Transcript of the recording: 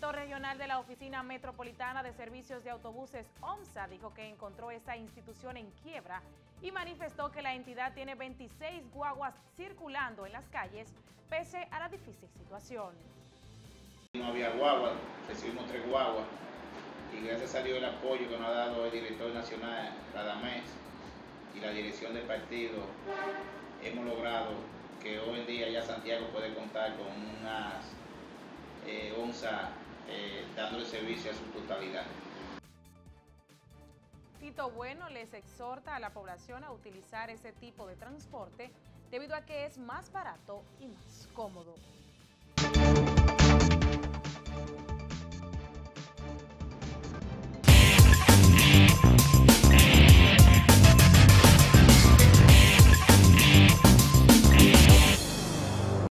coordinador regional de la Oficina Metropolitana de Servicios de Autobuses, OMSA, dijo que encontró esa institución en quiebra y manifestó que la entidad tiene 26 guaguas circulando en las calles pese a la difícil situación. No había guagua, recibimos tres guaguas y gracias a Dios el apoyo que nos ha dado el director nacional, Radamés, y la dirección del partido, hemos logrado que hoy en día ya Santiago puede contar con unas eh, eh, dándole servicio a su totalidad. Tito Bueno les exhorta a la población a utilizar ese tipo de transporte debido a que es más barato y más cómodo.